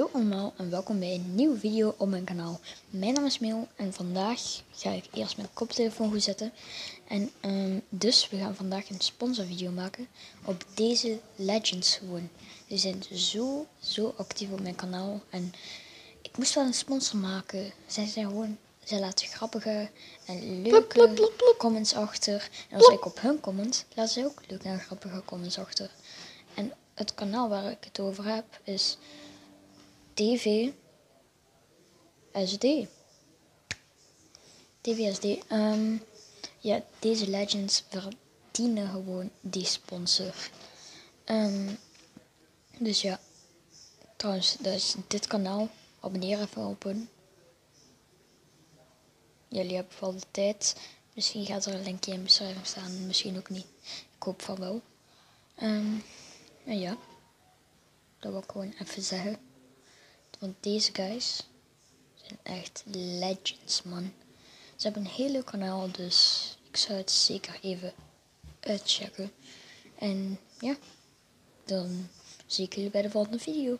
Hallo allemaal en welkom bij een nieuwe video op mijn kanaal. Mijn naam is Meel en vandaag ga ik eerst mijn koptelefoon goed zetten. En ehm, dus we gaan vandaag een sponsorvideo maken op deze Legends gewoon. Die zijn zo, zo actief op mijn kanaal en ik moest wel een sponsor maken. Zij zijn gewoon, zij laten grappige en leuke comments achter. En als ik op hun comment, laten ze ook leuke en grappige comments achter. En het kanaal waar ik het over heb is TV SD. TVSD. Ehm ja, deze legends verdienen gewoon die sponsor. Ehm dus ja. Trouwens, is dit kanaal. Abonneer even op. Jullie hebben wel de tijd. Misschien gaat er een linkje in de beschrijving staan. Misschien ook niet. Ik hoop van wel. Um, en ja. Dat wil ik gewoon even zeggen. Want deze guys zijn echt legends, man. Ze hebben een heel leuk kanaal, dus ik zou het zeker even uitchecken. En ja, dan zie ik jullie bij de volgende video.